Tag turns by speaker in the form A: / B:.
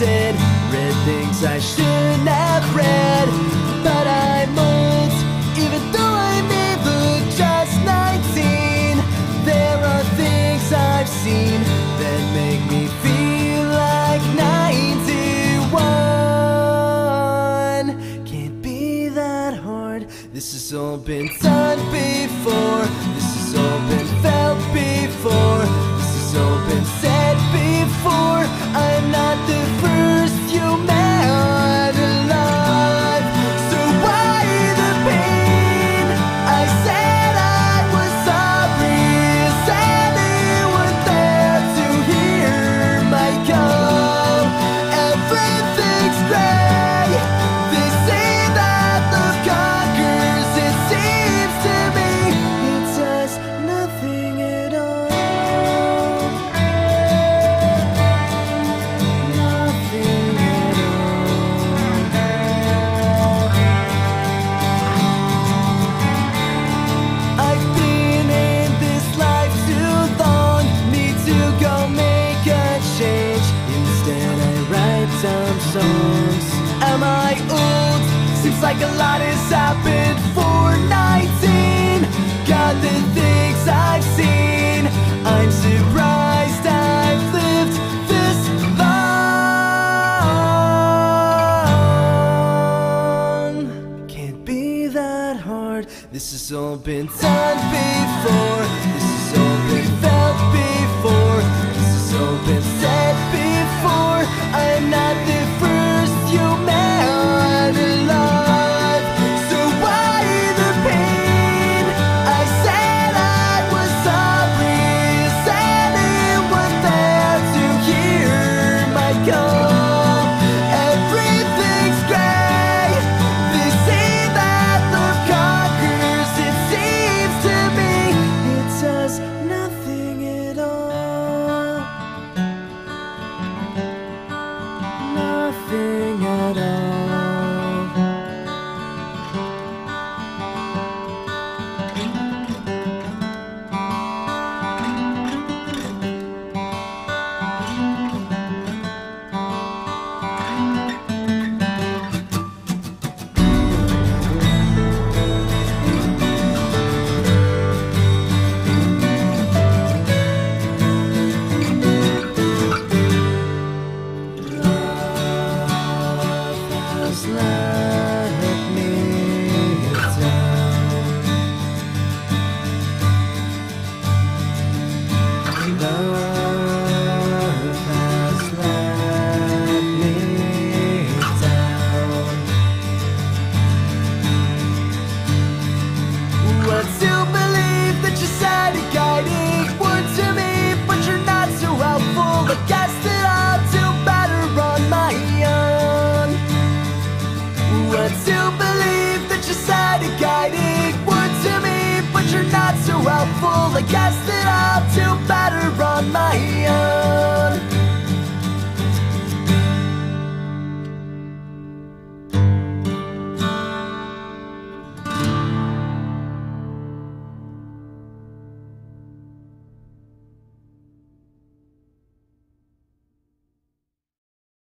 A: said, read things I shouldn't have read. But I'm old, even though I may look just 19. There are things I've seen that make me feel like 91. Can't be that hard. This has all been done a change. Instead, I write some songs. Am I old? Seems like a lot has happened for 19. Got the things I've seen. I'm surprised I've lived this long. Can't be that hard. This has all been done before. This been said before. I'm not the first human alive. So why the pain? I said I was sorry. Is anyone there to hear my call? Everything's gray. They say that love conquers. It seems to me it does nothing I guess that I'll do better on my own.